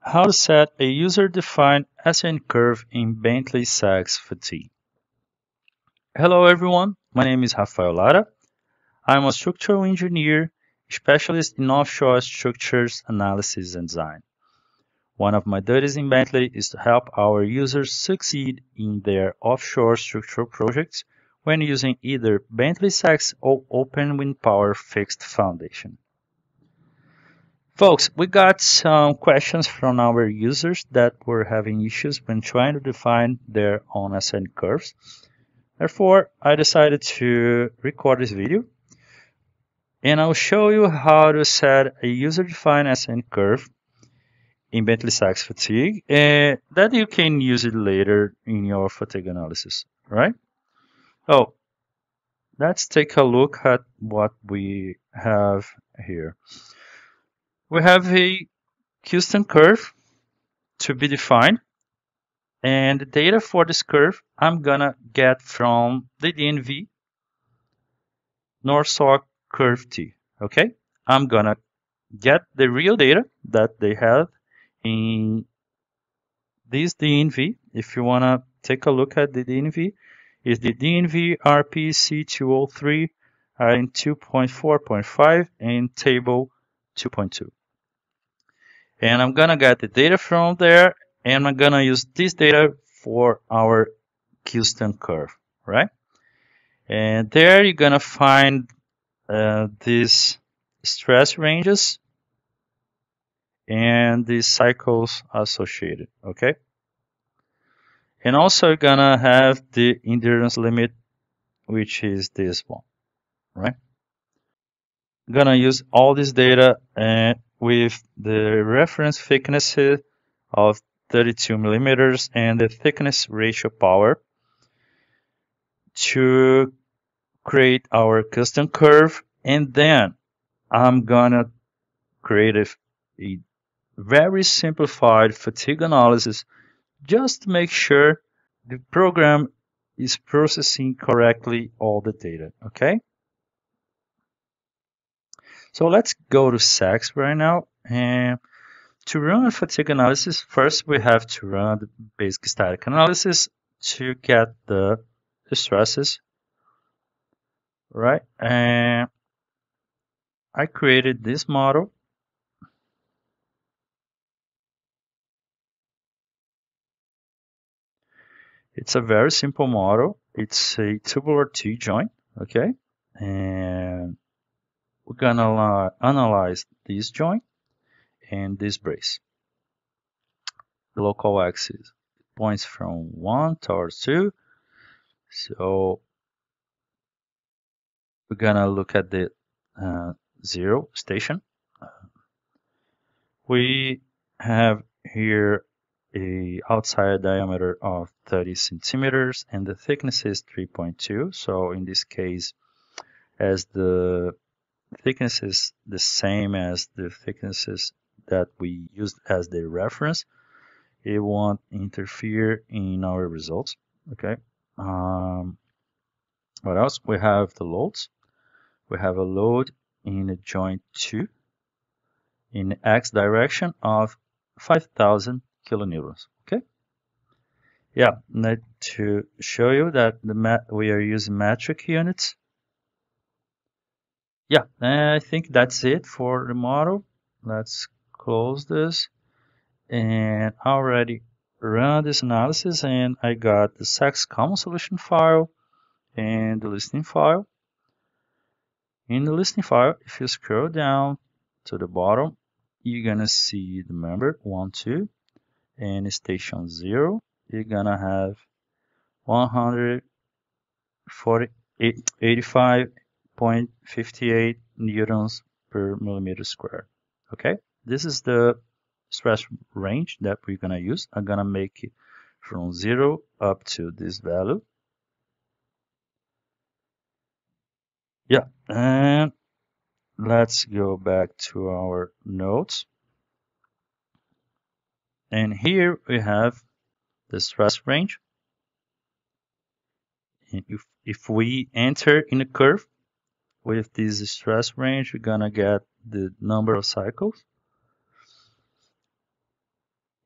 How to set a user-defined SN curve in Bentley SACS fatigue. Hello everyone, my name is Rafael Lara. I'm a structural engineer, specialist in offshore structures analysis and design. One of my duties in Bentley is to help our users succeed in their offshore structural projects when using either Bentley SACS or Open Wind Power Fixed Foundation. Folks, we got some questions from our users that were having issues when trying to define their own SN curves. Therefore, I decided to record this video and I'll show you how to set a user-defined SN curve in Bentley SACS fatigue and that you can use it later in your fatigue analysis, right? Oh, let's take a look at what we have here we have a custom curve to be defined and the data for this curve I'm gonna get from the DNV North Saw curve T okay I'm gonna get the real data that they have in this DNV if you wanna take a look at the DNV is the DNV RPC203 in 2.4.5 and table 2.2 and I'm gonna get the data from there and I'm gonna use this data for our custom curve right? And there you're gonna find uh, these stress ranges and the cycles associated okay? And also gonna have the endurance limit which is this one right? Gonna use all this data and with the reference thickness of 32 millimeters and the thickness ratio power to create our custom curve and then I'm gonna create a, a very simplified fatigue analysis just to make sure the program is processing correctly all the data okay so let's go to SACS right now. And to run a fatigue analysis, first we have to run the basic static analysis to get the stresses, right? And I created this model. It's a very simple model. It's a tubular T joint, okay? And we're gonna analyze this joint and this brace. The local axis points from 1 towards 2. So we're gonna look at the uh, 0 station. We have here a outside diameter of 30 centimeters and the thickness is 3.2 so in this case as the thickness is the same as the thicknesses that we used as the reference. It won't interfere in our results. Okay. Um, what else? We have the loads. We have a load in the joint 2 in x direction of 5000 kilonewtons. Okay. Yeah, need to show you that the we are using metric units yeah, I think that's it for the model. Let's close this and already run this analysis and I got the common solution file and the listing file. In the listing file, if you scroll down to the bottom, you're gonna see the member 1, 2 and station 0. You're gonna have 185 0.58 newtons per millimeter square. Okay, this is the stress range that we're gonna use. I'm gonna make it from zero up to this value. Yeah, and let's go back to our notes. And here we have the stress range. if, if we enter in a curve with this stress range, we're gonna get the number of cycles.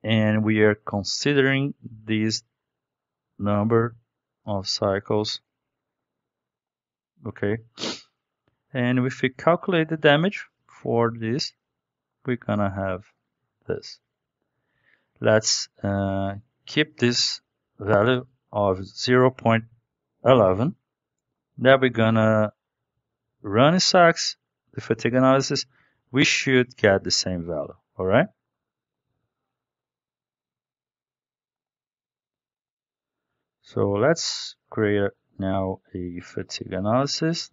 And we are considering this number of cycles. Okay. And if we calculate the damage for this, we're gonna have this. Let's uh, keep this value of 0.11. Then we're gonna run SACS, the fatigue analysis. We should get the same value, all right? So let's create now a fatigue analysis.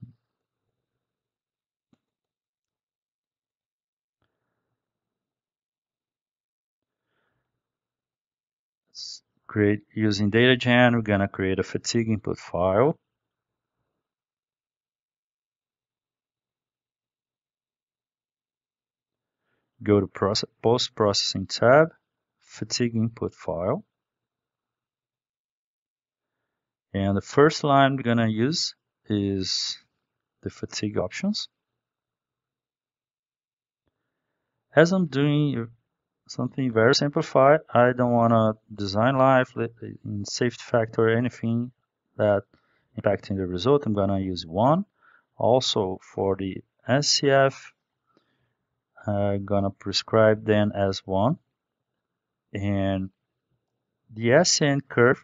Create using DataGen, we're gonna create a fatigue input file. Go to post-processing tab, fatigue input file. And the first line we're gonna use is the fatigue options. As I'm doing something very simplified, I don't want to design life in safety factor or anything that impacting the result. I'm gonna use one. Also for the SCF, I'm uh, gonna prescribe then as one. And the SN curve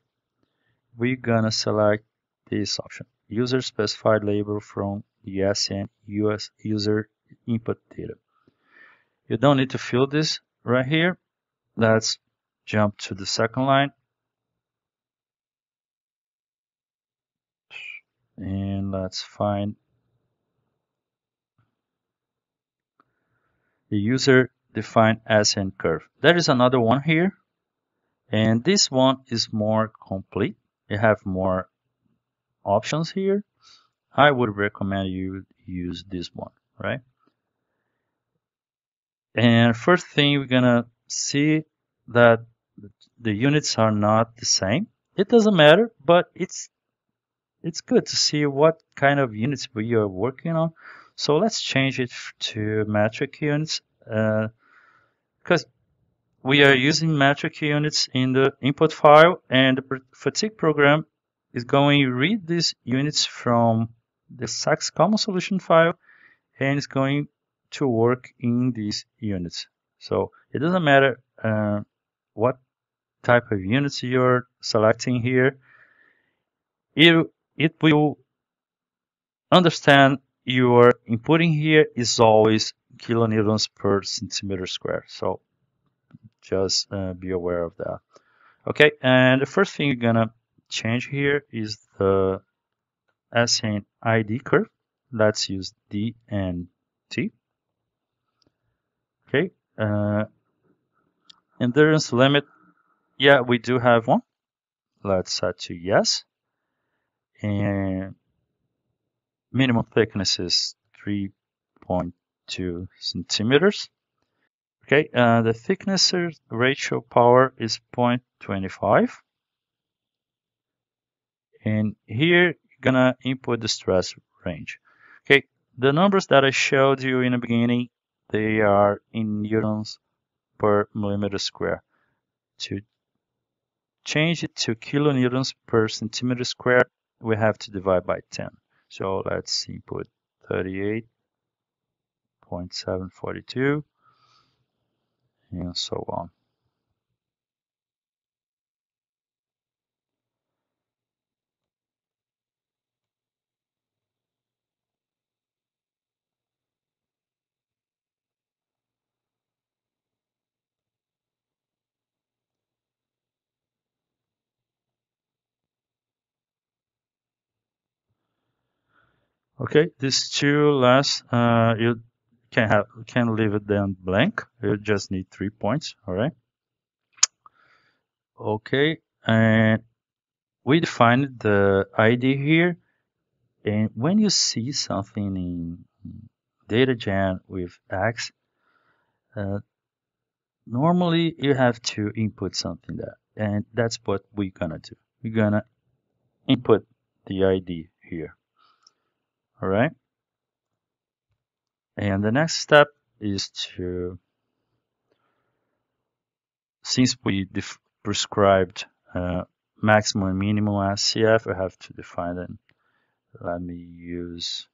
we're gonna select this option, user specified label from the SN US user input data. You don't need to fill this right here. Let's jump to the second line. And let's find the user defined SN curve. There is another one here. And this one is more complete you have more options here. I would recommend you use this one, right? And first thing we're gonna see that the units are not the same. It doesn't matter, but it's it's good to see what kind of units we are working on. So let's change it to metric units because uh, we are using metric units in the input file and the fatigue program is going to read these units from the SACS common solution file and it's going to work in these units. So it doesn't matter uh, what type of units you're selecting here. It, it will understand your inputting here is always kilonewtons per centimeter square. So just uh, be aware of that. Okay, and the first thing you're gonna change here is the SN ID curve. Let's use D and T. Okay, uh, endurance limit. Yeah, we do have one. Let's set to yes. And minimum thickness is 3.2 centimeters. Okay, uh, the thickness ratio power is 0.25. And here, you're gonna input the stress range. Okay, the numbers that I showed you in the beginning, they are in newtons per millimeter square. To change it to kilonewtons per centimeter square, we have to divide by 10. So let's input 38.742 and so on. Okay, these two last, uh, you can have can leave it then blank. You just need three points. All right. Okay, and we defined the ID here. And when you see something in data gen with X, uh, normally you have to input something there. And that's what we're gonna do. We're gonna input the ID here. All right. And the next step is to, since we prescribed uh, maximum and minimum SCF, I have to define it. Let me use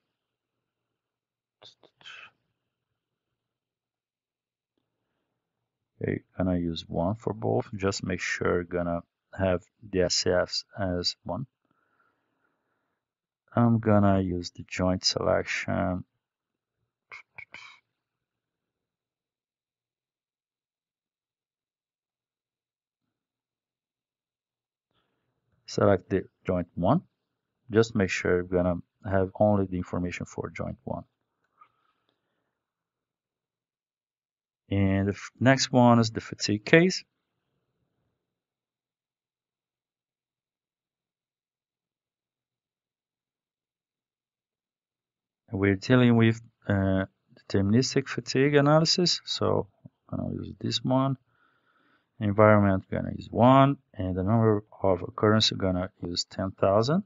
Okay, gonna use one for both. Just make sure gonna have the SCFs as one. I'm gonna use the joint selection. Select the joint one. Just make sure you're gonna have only the information for joint one. And the next one is the fatigue case. We're dealing with uh, deterministic fatigue analysis, so I'm gonna use this one. Environment gonna use one, and the number of occurrence gonna use 10,000.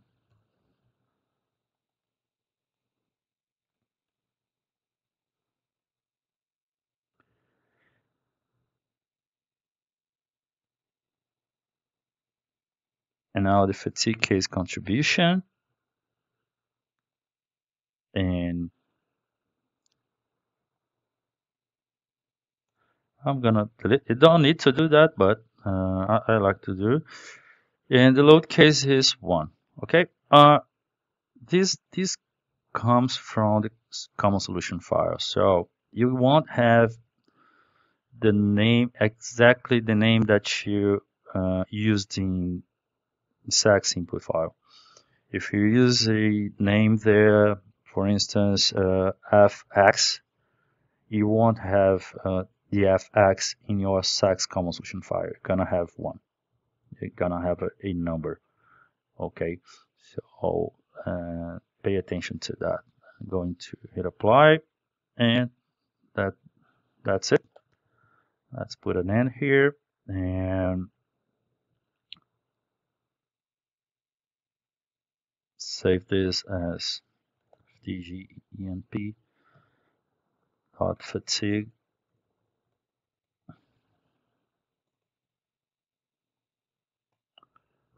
And now the fatigue case contribution. And I'm gonna delete. You don't need to do that, but uh, I, I, like to do. And the load case is one. Okay. Uh, this this comes from the common solution file, so you won't have the name exactly the name that you uh, used in SACS input file. If you use a name there, for instance, uh, fx, you won't have uh, the fx in your SACS common solution file. You're gonna have one. You're gonna have a, a number. Okay, so uh, pay attention to that. I'm going to hit apply, and that that's it. Let's put an end here, and save this as dgenp dot fatigue.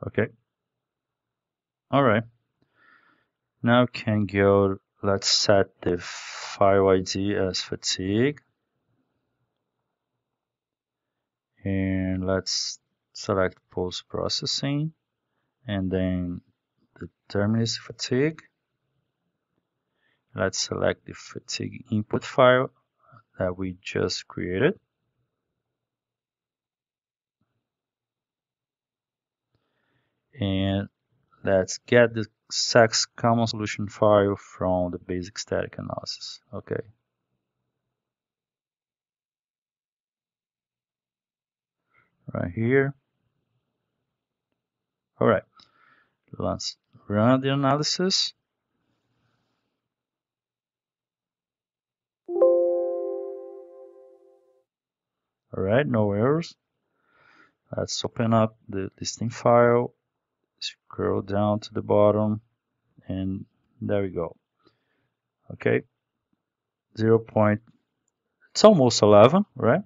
Okay. All right. Now can go let's set the file id as fatigue. And let's select post processing and then the deterministic fatigue. Let's select the fatigue input file that we just created. And let's get the SACS common solution file from the basic static analysis. Okay. Right here. All right. Let's run the analysis. Alright, no errors. Let's open up the listing file, scroll down to the bottom, and there we go. Okay, 0. Point, it's almost 11, right?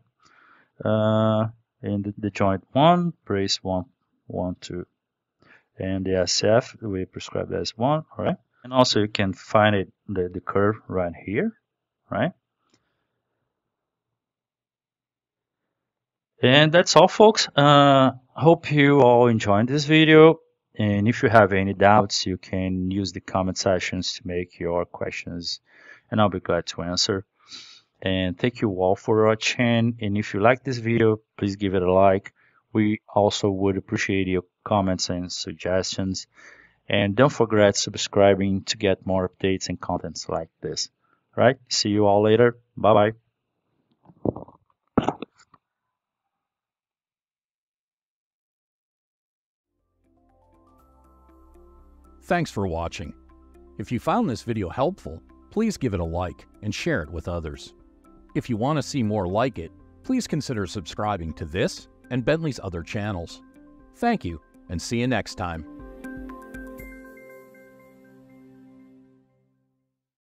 Uh, and the, joint 1, brace 1, 1, 2 and the SF, we prescribe as one, right? And also you can find it the, the curve right here, right? And that's all folks. Uh, hope you all enjoyed this video. And if you have any doubts, you can use the comment sections to make your questions and I'll be glad to answer. And thank you all for watching. And if you like this video, please give it a like. We also would appreciate your comments and suggestions. And don't forget subscribing to get more updates and contents like this. Right? See you all later. Bye bye. Thanks for watching. If you found this video helpful, please give it a like and share it with others. If you want to see more like it, please consider subscribing to this and Bentley's other channels. Thank you, and see you next time.